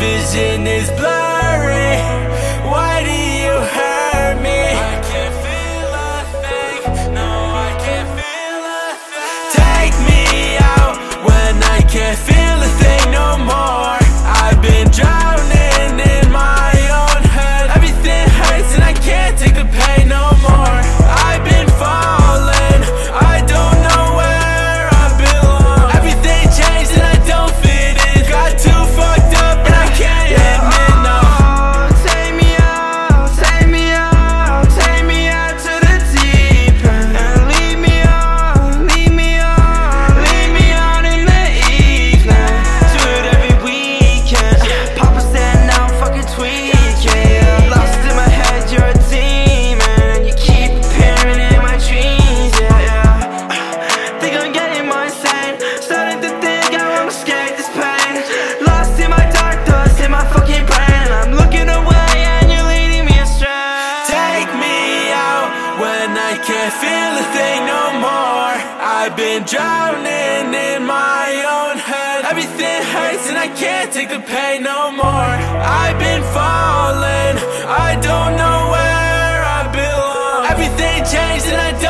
vision is blurry. can't feel a thing no more. I've been drowning in my own head. Everything hurts and I can't take the pain no more. I've been falling, I don't know where I belong. Everything changed and I don't